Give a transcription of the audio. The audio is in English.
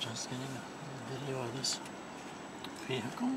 just getting a video of this vehicle.